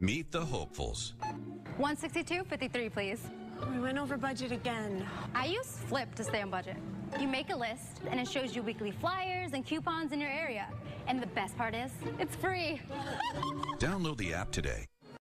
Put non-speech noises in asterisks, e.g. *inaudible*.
Meet the hopefuls. 162.53, please. We went over budget again. I use Flipp to stay on budget. You make a list, and it shows you weekly flyers and coupons in your area. And the best part is, it's free. *laughs* Download the app today.